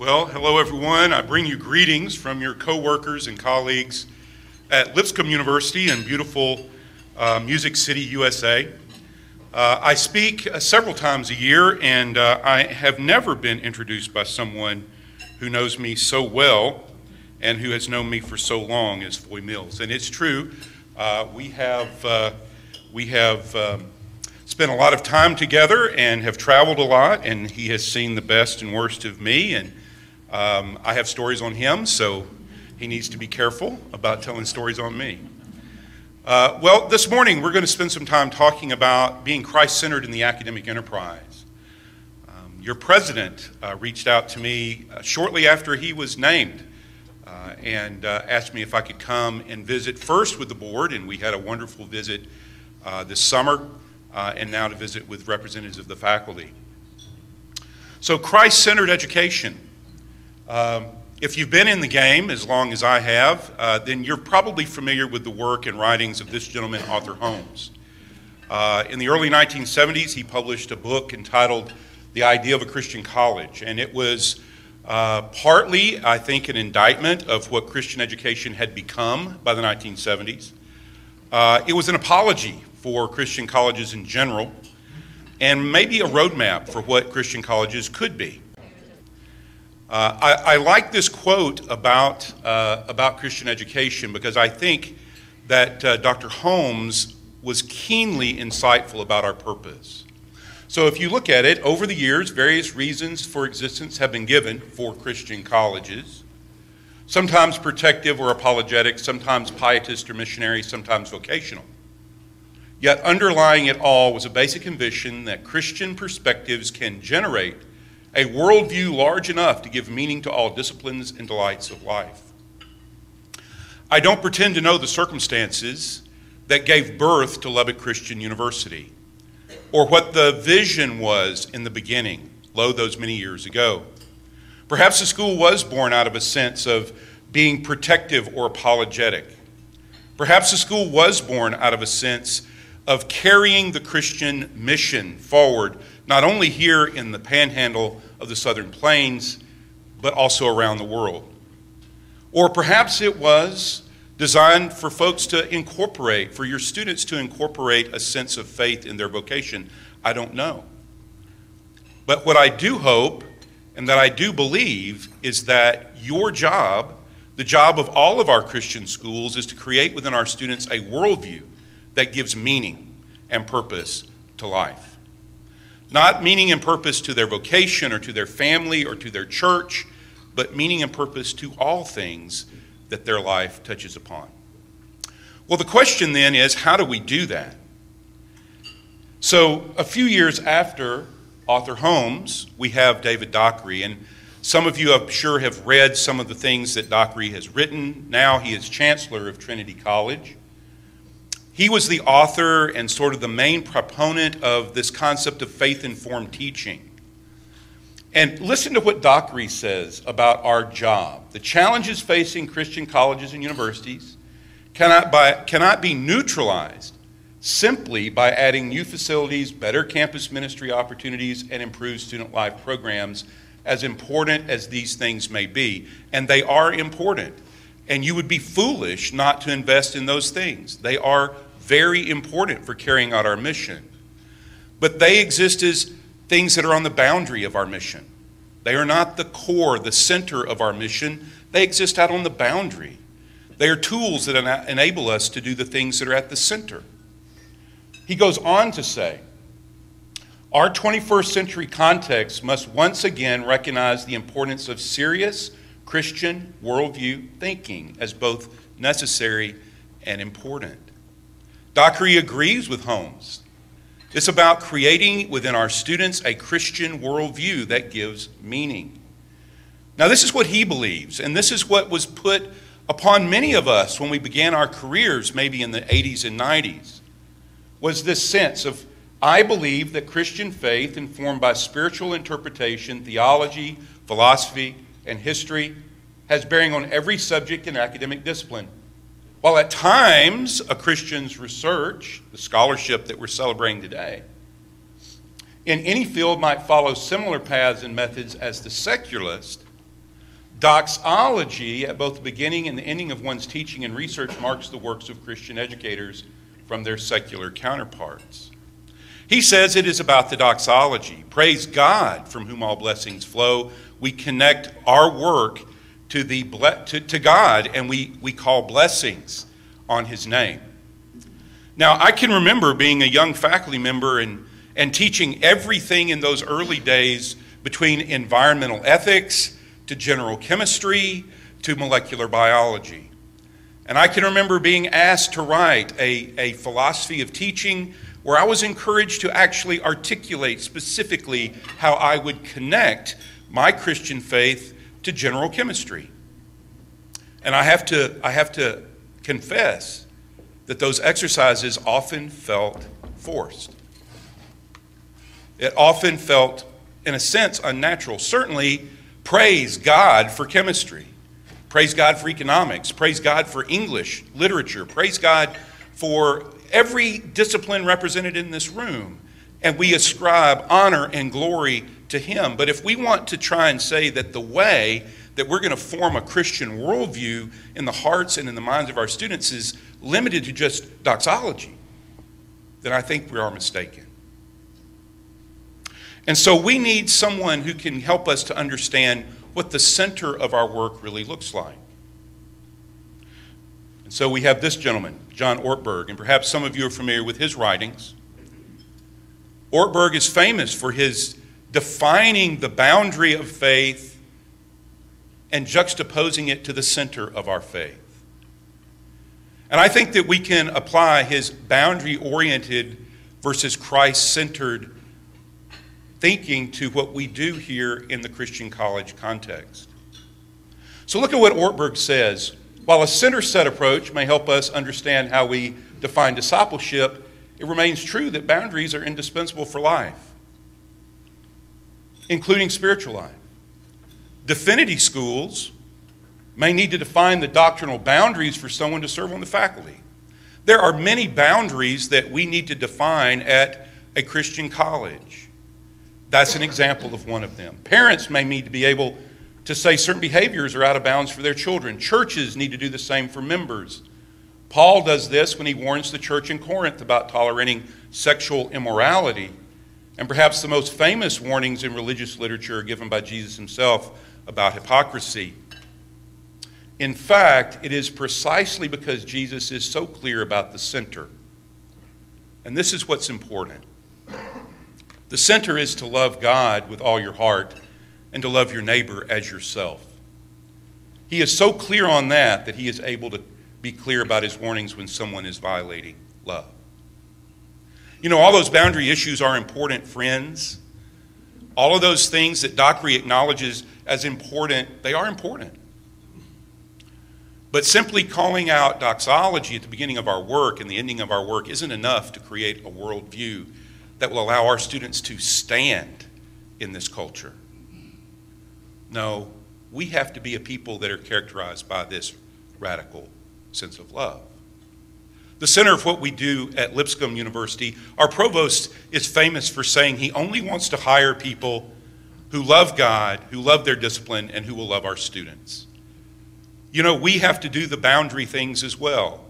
Well, hello everyone. I bring you greetings from your co-workers and colleagues at Lipscomb University in beautiful uh, Music City, USA. Uh, I speak uh, several times a year, and uh, I have never been introduced by someone who knows me so well and who has known me for so long as Foy Mills. And it's true, uh, we have, uh, we have um, spent a lot of time together and have traveled a lot, and he has seen the best and worst of me. And um, I have stories on him, so he needs to be careful about telling stories on me. Uh, well, this morning we're going to spend some time talking about being Christ centered in the academic enterprise. Um, your president uh, reached out to me uh, shortly after he was named uh, and uh, asked me if I could come and visit first with the board, and we had a wonderful visit uh, this summer, and now to visit with representatives of the faculty. So, Christ centered education. Um, if you've been in the game as long as I have, uh, then you're probably familiar with the work and writings of this gentleman, Arthur Holmes. Uh, in the early 1970s, he published a book entitled The Idea of a Christian College, and it was uh, partly, I think, an indictment of what Christian education had become by the 1970s. Uh, it was an apology for Christian colleges in general, and maybe a roadmap for what Christian colleges could be. Uh, I, I, like this quote about, uh, about Christian education because I think that uh, Dr. Holmes was keenly insightful about our purpose. So, if you look at it, over the years, various reasons for existence have been given for Christian colleges. Sometimes protective or apologetic, sometimes pietist or missionary, sometimes vocational. Yet, underlying it all was a basic conviction that Christian perspectives can generate a worldview large enough to give meaning to all disciplines and delights of life. I don't pretend to know the circumstances that gave birth to Lubbock Christian University or what the vision was in the beginning, lo, those many years ago. Perhaps the school was born out of a sense of being protective or apologetic. Perhaps the school was born out of a sense of carrying the Christian mission forward not only here in the panhandle of the Southern Plains, but also around the world. Or perhaps it was designed for folks to incorporate, for your students to incorporate a sense of faith in their vocation. I don't know. But what I do hope and that I do believe is that your job, the job of all of our Christian schools, is to create within our students a worldview that gives meaning and purpose to life. Not meaning and purpose to their vocation or to their family or to their church, but meaning and purpose to all things that their life touches upon. Well, the question then is how do we do that? So, a few years after Arthur Holmes, we have David Dockery. And some of you, I'm sure, have read some of the things that Dockery has written. Now he is chancellor of Trinity College. He was the author and sort of the main proponent of this concept of faith informed teaching. And listen to what Dockery says about our job. The challenges facing Christian colleges and universities cannot, by, cannot be neutralized simply by adding new facilities, better campus ministry opportunities, and improved student life programs, as important as these things may be. And they are important. And you would be foolish not to invest in those things. They are very important for carrying out our mission. But they exist as things that are on the boundary of our mission. They are not the core, the center of our mission. They exist out on the boundary. They are tools that enable us to do the things that are at the center. He goes on to say, our 21st century context must once again recognize the importance of serious Christian worldview thinking as both necessary and important. Dockery agrees with Holmes. It's about creating within our students a Christian worldview that gives meaning. Now, this is what he believes, and this is what was put upon many of us when we began our careers, maybe in the 80s and 90s, was this sense of I believe that Christian faith, informed by spiritual interpretation, theology, philosophy, and history, has bearing on every subject in academic discipline. While at times a Christian's research, the scholarship that we're celebrating today, in any field might follow similar paths and methods as the secularist, Doxology, at both the beginning and the ending of one's teaching and research, marks the works of Christian educators from their secular counterparts. He says it is about the doxology. Praise God, from whom all blessings flow. We connect our work to, the, to, to God and we, we call blessings on His name. Now, I can remember being a young faculty member and, and teaching everything in those early days between environmental ethics to general chemistry to molecular biology. And I can remember being asked to write a, a philosophy of teaching where I was encouraged to actually articulate specifically how I would connect my Christian faith to general chemistry. And I have to, I have to confess that those exercises often felt forced. It often felt, in a sense, unnatural. Certainly, Praise God for chemistry. Praise God for economics. Praise God for English, literature. Praise God for every discipline represented in this room. And we ascribe honor and glory to Him. But if we want to try and say that the way that we're going to form a Christian worldview in the hearts and in the minds of our students is limited to just doxology, then I think we are mistaken. And so we need someone who can help us to understand what the center of our work really looks like. And so we have this gentleman, John Ortberg, and perhaps some of you are familiar with his writings. Ortberg is famous for his defining the boundary of faith and juxtaposing it to the center of our faith. And I think that we can apply his boundary oriented versus Christ centered thinking to what we do here in the Christian college context. So look at what Ortberg says. While a center set approach may help us understand how we define discipleship, it remains true that boundaries are indispensable for life, including spiritual life. Divinity schools may need to define the doctrinal boundaries for someone to serve on the faculty. There are many boundaries that we need to define at a Christian college. That's an example of one of them. Parents may need to be able to say certain behaviors are out of bounds for their children. Churches need to do the same for members. Paul does this when he warns the church in Corinth about tolerating sexual immorality. And perhaps the most famous warnings in religious literature are given by Jesus himself about hypocrisy. In fact, it is precisely because Jesus is so clear about the center. And this is what's important the center is to love God with all your heart and to love your neighbor as yourself. He is so clear on that that he is able to be clear about his warnings when someone is violating love. You know, all those boundary issues are important, friends. All of those things that Dockery acknowledges as important, they are important. But simply calling out doxology at the beginning of our work and the ending of our work isn't enough to create a worldview that will allow our students to stand in this culture. No, we have to be a people that are characterized by this radical sense of love. The center of what we do at Lipscomb University, our provost is famous for saying he only wants to hire people who love God, who love their discipline, and who will love our students. You know, we have to do the boundary things as well.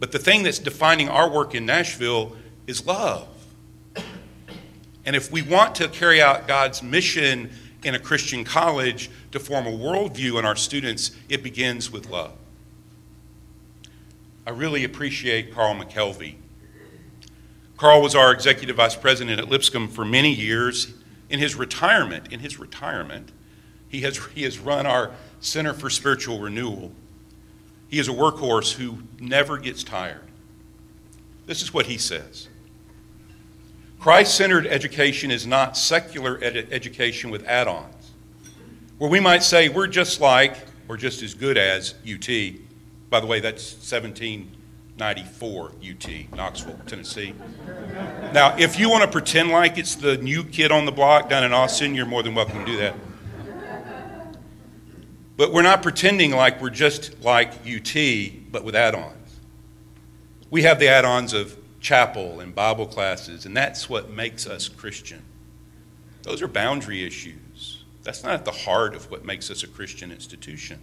But the thing that's defining our work in Nashville is love. And if we want to carry out God's mission in a Christian college to form a worldview in our students, it begins with love. I really appreciate Carl McKelvey. Carl was our executive vice president at Lipscomb for many years. In his retirement, in his retirement, he has, he has run our Center for Spiritual Renewal. He is a workhorse who never gets tired. This is what he says. Christ centered education is not secular ed- education with add ons, where we might say we're just like or just as good as UT. By the way, that's 1794 UT, Knoxville, Tennessee. Now, if you want to pretend like it's the new kid on the block down in Austin, you're more than welcome to do that. But we're not pretending like we're just like UT, but with add ons. We have the add ons of chapel and Bible classes, and that's what makes us Christian. Those are boundary issues. That's not at the heart of what makes us a Christian institution.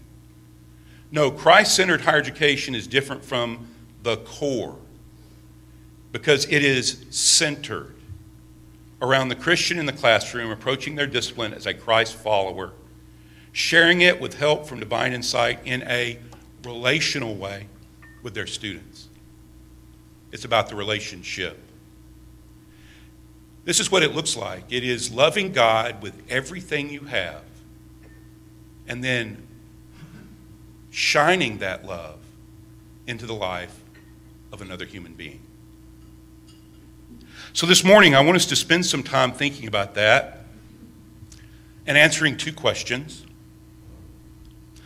No, Christ centered higher education is different from the core because it is centered around the Christian in the classroom approaching their discipline as a Christ follower, sharing it with help from divine insight in a relational way with their students. It's about the relationship. This is what it looks like it is loving God with everything you have, and then shining that love into the life of another human being. So, this morning, I want us to spend some time thinking about that and answering two questions.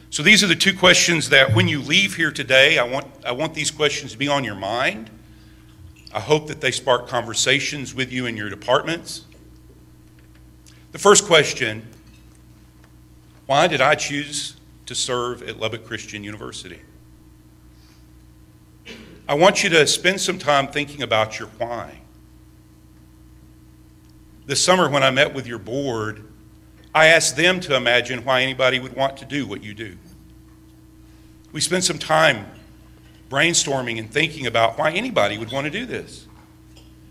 So, these are the two questions that when you leave here today, I want, I want these questions to be on your mind. I hope that they spark conversations with you in your departments. The first question why did I choose to serve at Lubbock Christian University? I want you to spend some time thinking about your why. This summer, when I met with your board, I asked them to imagine why anybody would want to do what you do. We spent some time brainstorming and thinking about why anybody would want to do this.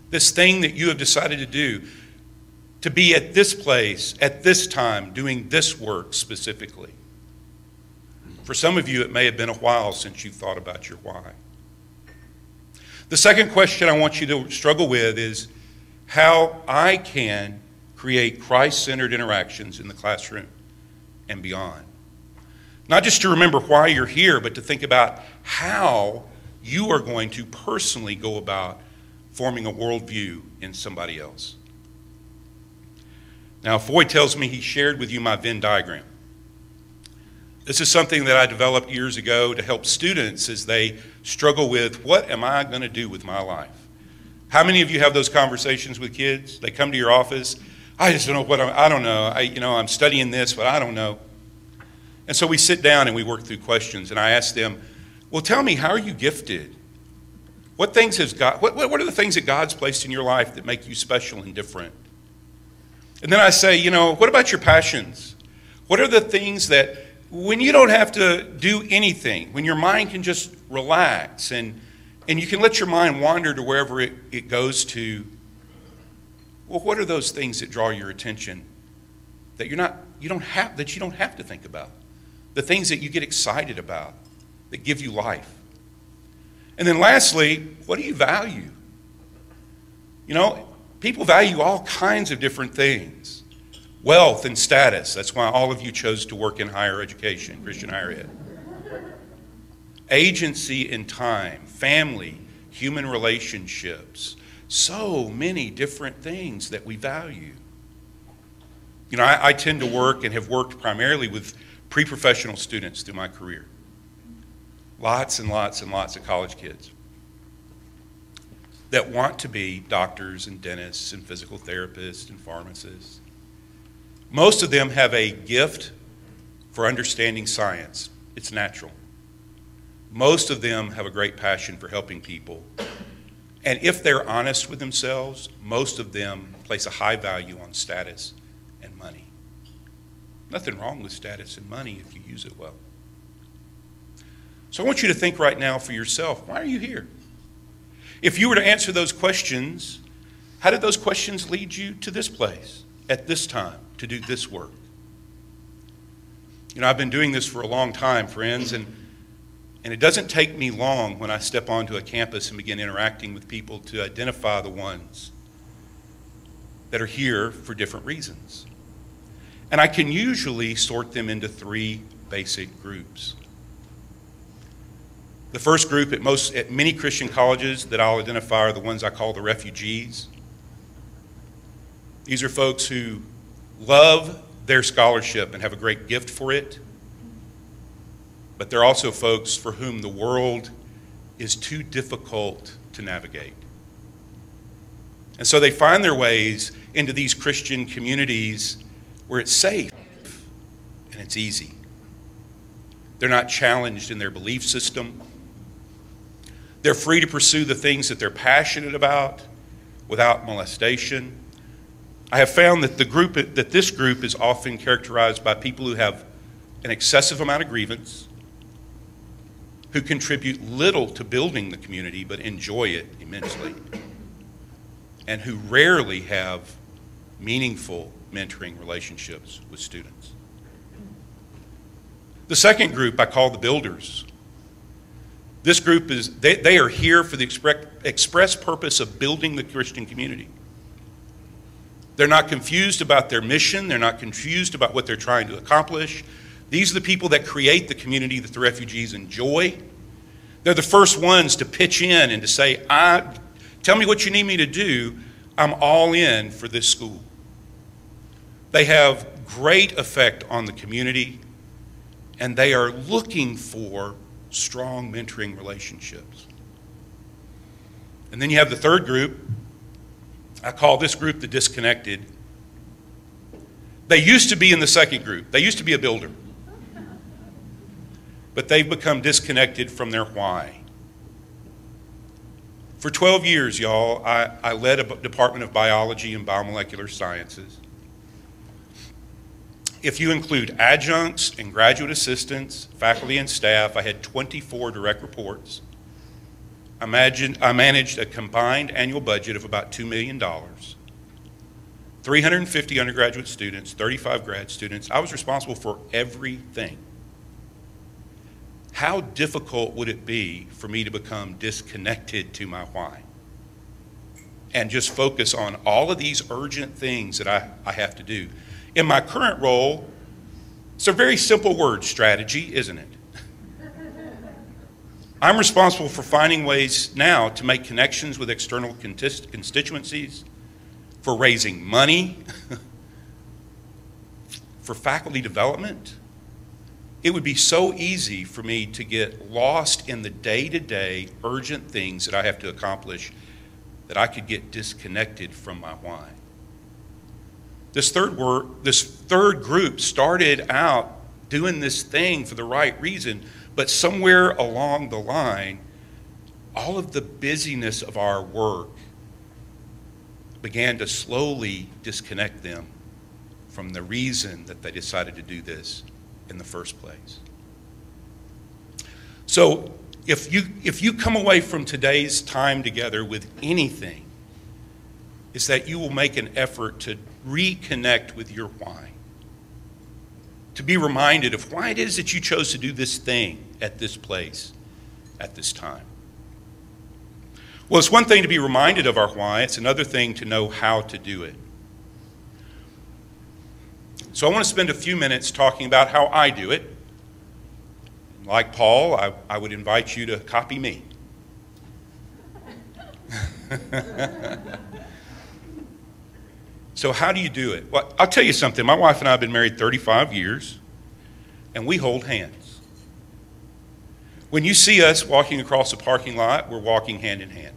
This thing that you have decided to do, to be at this place, at this time, doing this work specifically. For some of you, it may have been a while since you thought about your why. The second question I want you to struggle with is how I can create Christ centered interactions in the classroom and beyond. Not just to remember why you're here, but to think about how you are going to personally go about forming a worldview in somebody else. Now, Foy tells me he shared with you my Venn diagram. This is something that I developed years ago to help students as they struggle with what am I going to do with my life? How many of you have those conversations with kids? They come to your office. I just don't know what I'm, I don't know. I, you know, I'm studying this, but I don't know. And so we sit down and we work through questions, and I ask them, "Well, tell me, how are you gifted? What things has God? What, what are the things that God's placed in your life that make you special and different?" And then I say, "You know, what about your passions? What are the things that when you don't have to do anything, when your mind can just relax and and you can let your mind wander to wherever it, it goes to. Well, what are those things that draw your attention that you're not you don't have that you don't have to think about? The things that you get excited about that give you life. And then lastly, what do you value? You know, people value all kinds of different things. Wealth and status. That's why all of you chose to work in higher education, Christian higher ed agency in time, family, human relationships, so many different things that we value. You know, I, I tend to work and have worked primarily with pre professional students through my career. Lots and lots and lots of college kids that want to be doctors and dentists and physical therapists and pharmacists. Most of them have a gift for understanding science, it's natural. Most of them have a great passion for helping people. And if they're honest with themselves, most of them place a high value on status and money. Nothing wrong with status and money if you use it well. So I want you to think right now for yourself why are you here? If you were to answer those questions, how did those questions lead you to this place at this time to do this work? You know, I've been doing this for a long time, friends, and and it doesn't take me long when I step onto a campus and begin interacting with people to identify the ones that are here for different reasons. And I can usually sort them into three basic groups. The first group at most at many Christian colleges that I'll identify are the ones I call the refugees. These are folks who love their scholarship and have a great gift for it but there are also folks for whom the world is too difficult to navigate. And so they find their ways into these Christian communities where it's safe and it's easy. They're not challenged in their belief system. They're free to pursue the things that they're passionate about without molestation. I have found that the group that this group is often characterized by people who have an excessive amount of grievance, who contribute little to building the community but enjoy it immensely, and who rarely have meaningful mentoring relationships with students. The second group I call the builders. This group is, they, they are here for the express, express purpose of building the Christian community. They're not confused about their mission, they're not confused about what they're trying to accomplish. These are the people that create the community that the refugees enjoy. They're the first ones to pitch in and to say, I, Tell me what you need me to do. I'm all in for this school. They have great effect on the community, and they are looking for strong mentoring relationships. And then you have the third group. I call this group the disconnected. They used to be in the second group, they used to be a builder. But they've become disconnected from their why. For 12 years, y'all, I, I led a Department of Biology and Biomolecular Sciences. If you include adjuncts and graduate assistants, faculty and staff, I had 24 direct reports. I, imagine, I managed a combined annual budget of about $2 million. 350 undergraduate students, 35 grad students. I was responsible for everything. How difficult would it be for me to become disconnected to my why? And just focus on all of these urgent things that I, I have to do. In my current role, it's a very simple word strategy, isn't it? I'm responsible for finding ways now to make connections with external constituencies, for raising money, for faculty development. It would be so easy for me to get lost in the day to day urgent things that I have to accomplish that I could get disconnected from my why. This third this third group started out doing this thing for the right reason, but somewhere along the line, all of the busyness of our work began to slowly disconnect them from the reason that they decided to do this in the first place. So, if you, if you come away from today's time together with anything, is that you will make an effort to reconnect with your why. To be reminded of why it is that you chose to do this thing at this place at this time. Well, it's one thing to be reminded of our why, it's another thing to know how to do it. So I want to spend a few minutes talking about how I do it. Like Paul, I, I would invite you to copy me. So, how do you do it? Well, I'll tell you something. My wife and I have been married 35 years, and we hold hands. When you see us walking across a parking lot, we're walking hand in hand.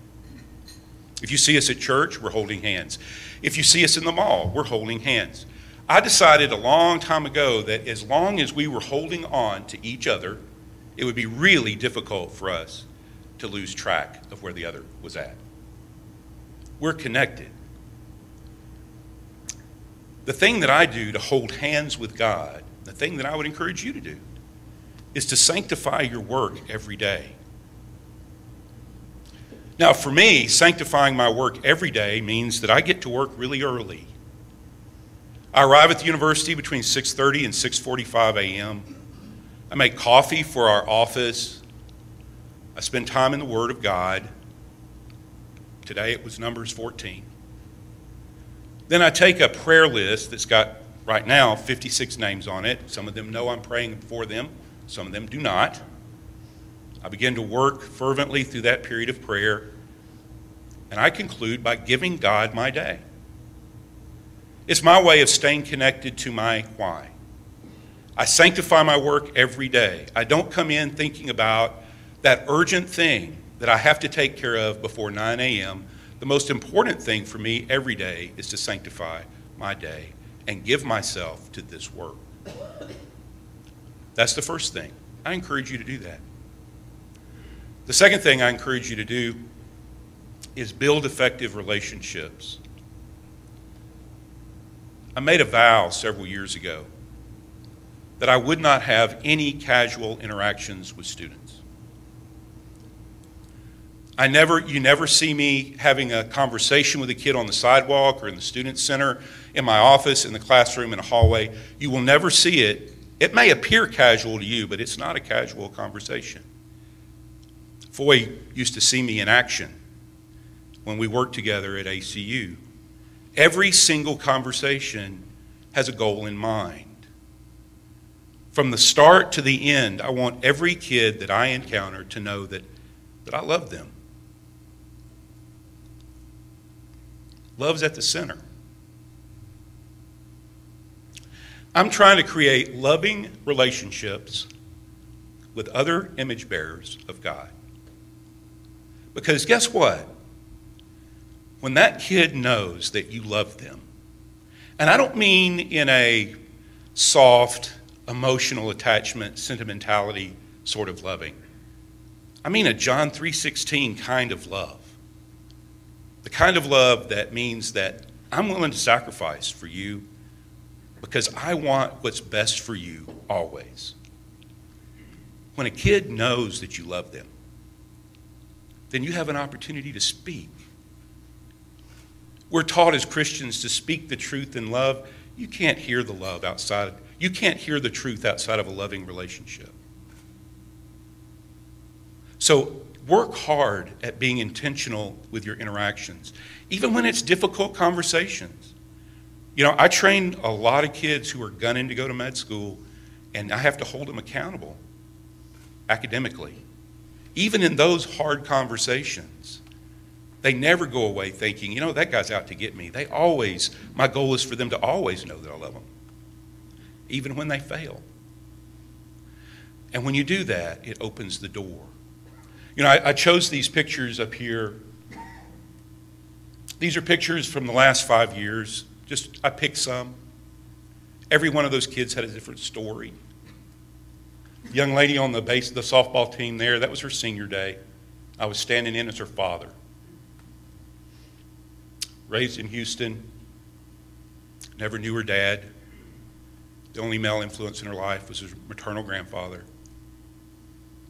If you see us at church, we're holding hands. If you see us in the mall, we're holding hands. I decided a long time ago that as long as we were holding on to each other, it would be really difficult for us to lose track of where the other was at. We're connected. The thing that I do to hold hands with God, the thing that I would encourage you to do, is to sanctify your work every day. Now, for me, sanctifying my work every day means that I get to work really early. I arrive at the university between 6:30 and 6:45 a.m. I make coffee for our office. I spend time in the Word of God. Today it was Numbers 14. Then I take a prayer list that's got right now 56 names on it. Some of them know I'm praying for them, some of them do not. I begin to work fervently through that period of prayer, and I conclude by giving God my day. It's my way of staying connected to my why. I sanctify my work every day. I don't come in thinking about that urgent thing that I have to take care of before 9 a.m the most important thing for me every day is to sanctify my day and give myself to this work. That's the first thing. I encourage you to do that. The second thing I encourage you to do is build effective relationships. I made a vow several years ago that I would not have any casual interactions with students. I never, you never see me having a conversation with a kid on the sidewalk or in the student center, in my office, in the classroom, in a hallway. You will never see it. It may appear casual to you, but it's not a casual conversation. Foy used to see me in action when we worked together at ACU. Every single conversation has a goal in mind. From the start to the end, I want every kid that I encounter to know that, that I love them. Love's at the center. I'm trying to create loving relationships with other image bearers of God. Because guess what? When that kid knows that you love them, and I don't mean in a soft, emotional attachment, sentimentality sort of loving. I mean a John 3:16 kind of love. The kind of love that means that I'm willing to sacrifice for you because I want what's best for you always. When a kid knows that you love them, then you have an opportunity to speak. We're taught as Christians to speak the truth in love. You can't hear the love outside, you can't hear the truth outside of a loving relationship. So work hard at being intentional with your interactions, even when it's difficult conversations. You know, I train a lot of kids who are gunning to go to med school, and I have to hold them accountable academically. Even in those hard conversations, they never go away thinking, you know, that guy's out to get me. They always, my goal is for them to always know that I love them, even when they fail. And when you do that, it opens the door. You know, I, I chose these pictures up here. These are pictures from the last five years. Just, I picked some. Every one of those kids had a different story. Young lady on the base, the softball team there, that was her senior day. I was standing in as her father raised in Houston, never knew her dad. The only male influence in her life was her maternal grandfather.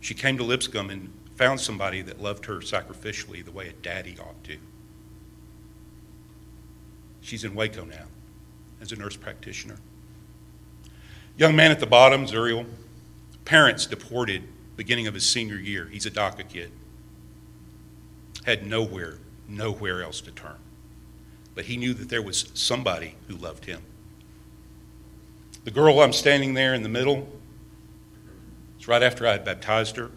She came to Lipscomb and found somebody that loved her sacrificially the way a daddy ought to. She's in Waco now as a nurse practitioner. Young man at the bottom, Zuriel, parents deported beginning of his senior year. He's a DACA kid. Had nowhere, nowhere else to turn but he knew that there was somebody who loved him. The girl I'm standing there in the middle, it's right after I had baptized her,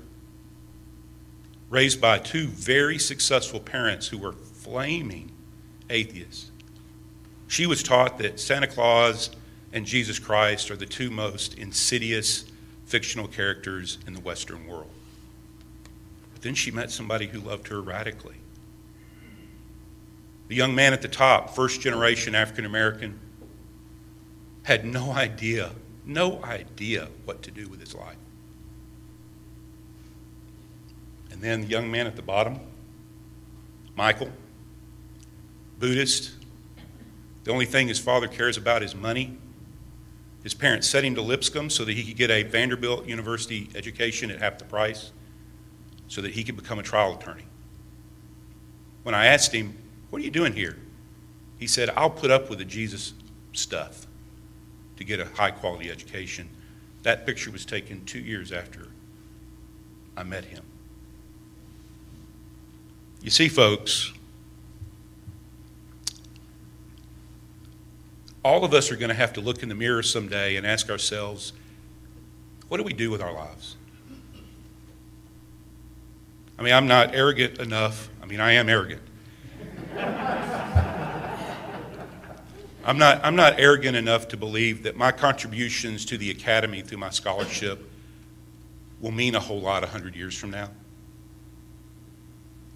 raised by two very successful parents who were flaming atheists. She was taught that Santa Claus and Jesus Christ are the two most insidious fictional characters in the Western world. But then she met somebody who loved her radically. The young man at the top, first generation African American, had no idea, no idea what to do with his life. And then the young man at the bottom, Michael, Buddhist. The only thing his father cares about is money. His parents sent him to Lipscomb so that he could get a Vanderbilt University education at half the price so that he could become a trial attorney. When I asked him, what are you doing here? He said, I'll put up with the Jesus stuff to get a high quality education. That picture was taken two years after I met him. You see, folks, all of us are going to have to look in the mirror someday and ask ourselves, what do we do with our lives? I mean, I'm not arrogant enough. I mean, I am arrogant. I'm not, I'm not arrogant enough to believe that my contributions to the academy through my scholarship will mean a whole lot 100 years from now.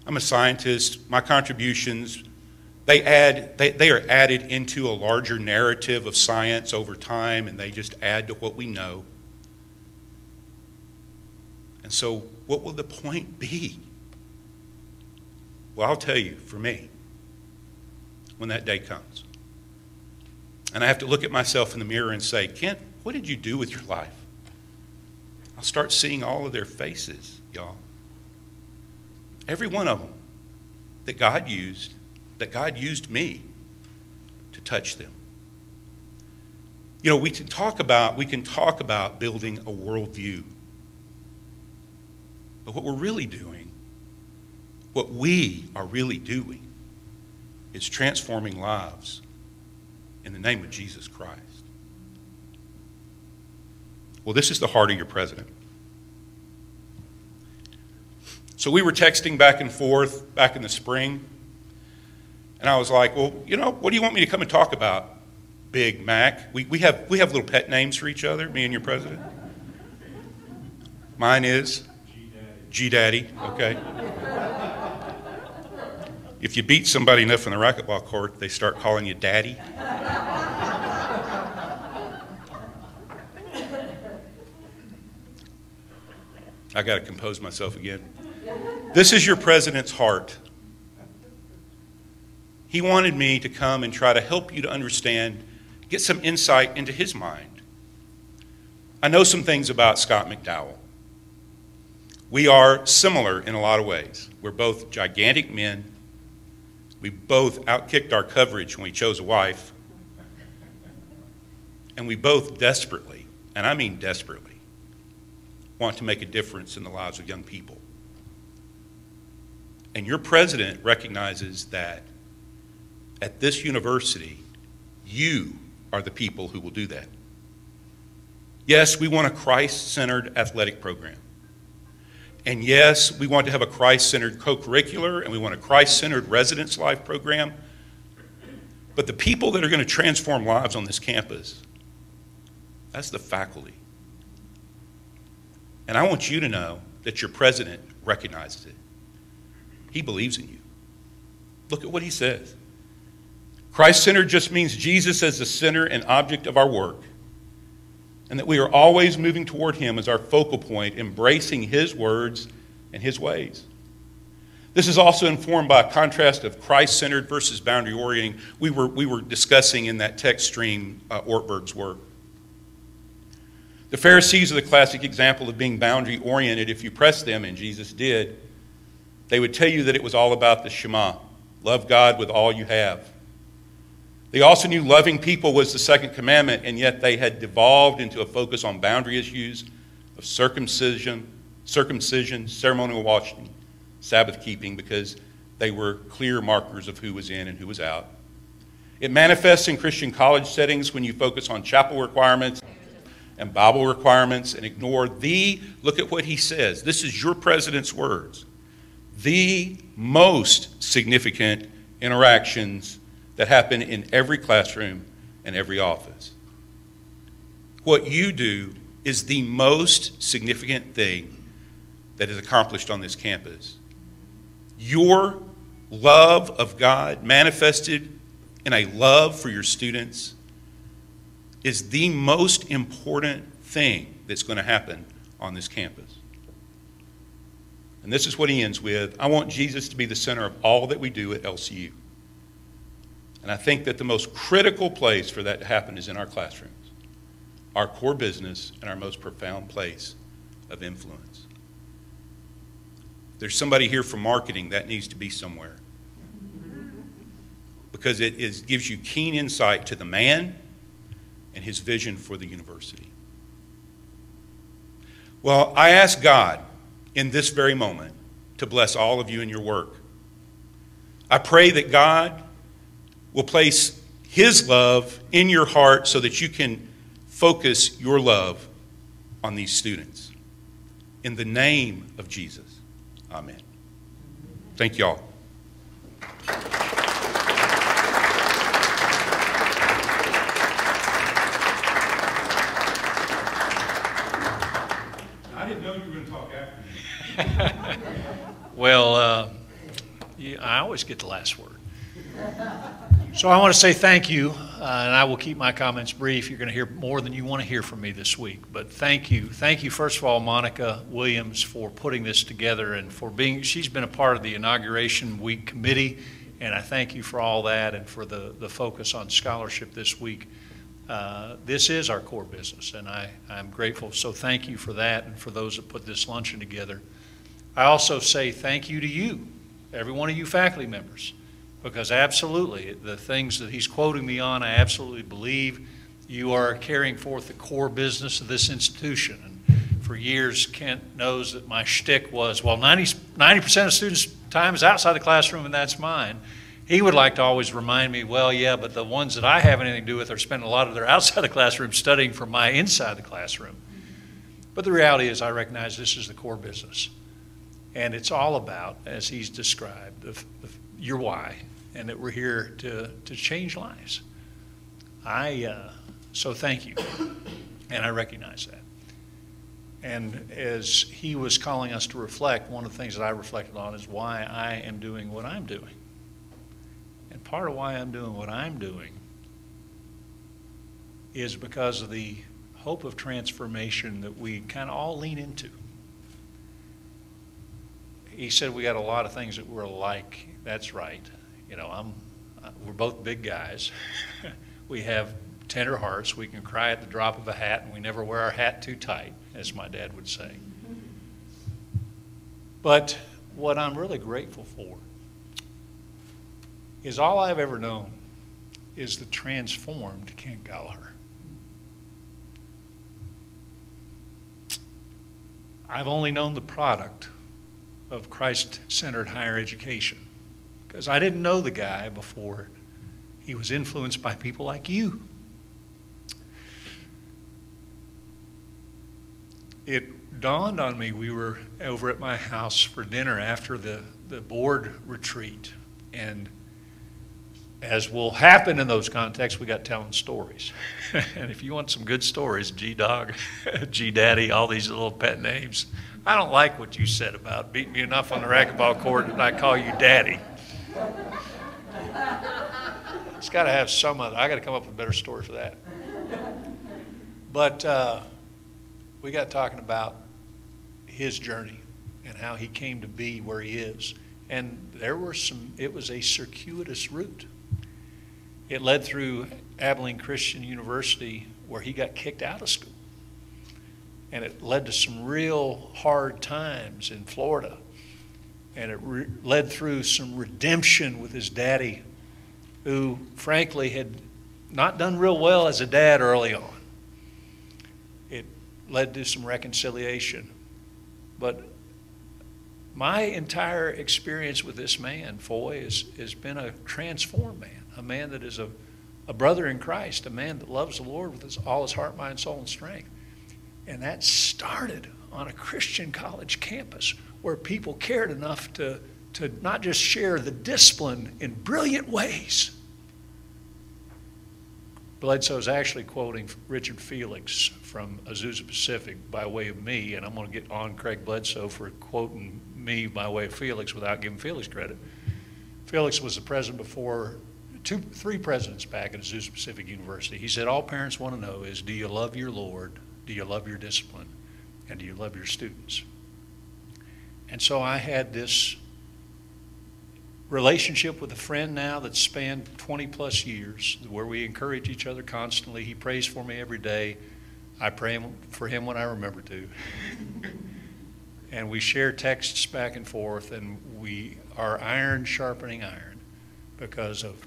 I'm a scientist. My contributions, they, add, they, they are added into a larger narrative of science over time, and they just add to what we know. And so, what will the point be? Well, I'll tell you, for me, when that day comes. and I have to look at myself in the mirror and say, Kent, what did you do with your life? I'll start seeing all of their faces, y'all. Every one of them that God used, that God used me to touch them. You know, we can talk about, we can talk about building a worldview. But what we're really doing, what we are really doing, is transforming lives in the name of Jesus Christ. Well, this is the heart of your president. So we were texting back and forth back in the spring. And I was like, well, you know, what do you want me to come and talk about, Big Mac? We, we, have, we have little pet names for each other, me and your president. Mine is G Daddy, okay? If you beat somebody enough in the racquetball court, they start calling you Daddy. I got to compose myself again. This is your president's heart. He wanted me to come and try to help you to understand, get some insight into his mind. I know some things about Scott McDowell. We are similar in a lot of ways. We're both gigantic men. We both outkicked our coverage when we chose a wife. And we both desperately, and I mean desperately, want to make a difference in the lives of young people. And your president recognizes that at this university, you are the people who will do that. Yes, we want a Christ centered athletic program. And yes, we want to have a Christ centered co curricular and we want a Christ centered residence life program. But the people that are going to transform lives on this campus, that's the faculty. And I want you to know that your president recognizes it. He believes in you. Look at what he says. Christ centered just means Jesus as the center and object of our work, and that we are always moving toward him as our focal point, embracing his words and his ways. This is also informed by a contrast of Christ centered versus boundary orienting. We were, we were discussing in that text stream uh, Ortberg's work. The Pharisees are the classic example of being boundary oriented. If you press them, and Jesus did, they would tell you that it was all about the Shema love God with all you have. They also knew loving people was the second commandment, and yet they had devolved into a focus on boundary issues of circumcision, circumcision, ceremonial washing, Sabbath keeping, because they were clear markers of who was in and who was out. It manifests in Christian college settings when you focus on chapel requirements and Bible requirements and ignore the, look at what he says. This is your president's words. The most significant interactions that happen in every classroom and every office. What you do is the most significant thing that is accomplished on this campus. Your love of God manifested in a love for your students is the most important thing that's going to happen on this campus. And this is what he ends with I want Jesus to be the center of all that we do at LCU. And I think that the most critical place for that to happen is in our classrooms, our core business, and our most profound place of influence. There's somebody here from marketing that needs to be somewhere because it is, gives you keen insight to the man and his vision for the university. Well, I ask God in this very moment to bless all of you in your work. I pray that God will place his love in your heart so that you can focus your love on these students. In the name of Jesus, amen. Thank you all. Well, uh, yeah, I always get the last word. So I want to say thank you, uh, and I will keep my comments brief. You're going to hear more than you want to hear from me this week. But thank you. Thank you, first of all, Monica Williams, for putting this together and for being, she's been a part of the Inauguration Week Committee, and I thank you for all that and for the, the focus on scholarship this week. uh, this is our core business, and I, I'm grateful. So thank you for that and for those that put this luncheon together. I also say thank you to you, every one of you faculty members, because absolutely, the things that he's quoting me on, I absolutely believe you are carrying forth the core business of this institution. And for years, Kent knows that my shtick was, well, 90, 90% of students' time is outside the classroom, and that's mine. He would like to always remind me, well, yeah, but the ones that I have anything to do with are spending a lot of their outside the classroom studying for my inside the classroom. But the reality is, I recognize this is the core business. And it's all about, as he's described, the, the, your why, and that we're here to, to change lives. I, uh, so thank you, and I recognize that. And as he was calling us to reflect, one of the things that I reflected on is why I am doing what I'm doing. And part of why I'm doing what I'm doing is because of the hope of transformation that we kind of all lean into. He said we got a lot of things that we're alike. That's right. You know, I'm, uh, we're both big guys. we have tender hearts. We can cry at the drop of a hat, and we never wear our hat too tight, as my dad would say. But what I'm really grateful for is all I've ever known is the transformed Kent Gallaher. I've only known the product of Christ centered higher education because I didn't know the guy before he was influenced by people like you. It dawned on me, we were over at my house for dinner after the, the board retreat, and as will happen in those contexts, we got telling stories. and if you want some good stories, G Dog, G Daddy, all these little pet names, I don't like what you said about beating me enough on the racquetball court that I call you Daddy. It's got to have some other. I got to come up with a better story for that. But uh, we got talking about his journey and how he came to be where he is. And there were some. It was a circuitous route. It led through Abilene Christian University, where he got kicked out of school. And it led to some real hard times in Florida. And it re- led through some redemption with his daddy, who, frankly, had not done real well as a dad early on. It led to some reconciliation. But my entire experience with this man, Foy, has, has been a transformed man a man that is a, a brother in Christ, a man that loves the Lord with his, all his heart, mind, soul, and strength. And that started on a Christian college campus where people cared enough to, to not just share the discipline in brilliant ways. Bledsoe's actually quoting Richard Felix from Azusa Pacific by way of me, and I'm going to get on Craig Bledsoe for quoting me by way of Felix without giving Felix credit. Felix was the president before two, three presidents back at Azusa Pacific University. He said, All parents want to know is do you love your Lord? Do you love your discipline? And do you love your students? And so I had this relationship with a friend now that spanned 20 plus years where we encourage each other constantly. He prays for me every day. I pray for him when I remember to. and we share texts back and forth, and we are iron sharpening iron because of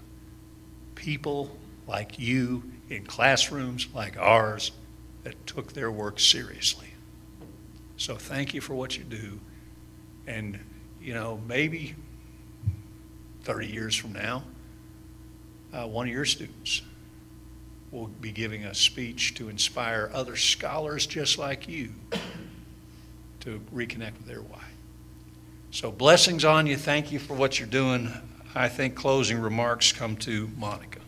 people like you in classrooms like ours that took their work seriously. So thank you for what you do. And, you know, maybe 30 years from now, uh, one of your students will be giving a speech to inspire other scholars just like you to reconnect with their why. So blessings on you. Thank you for what you're doing. I think closing remarks come to Monica.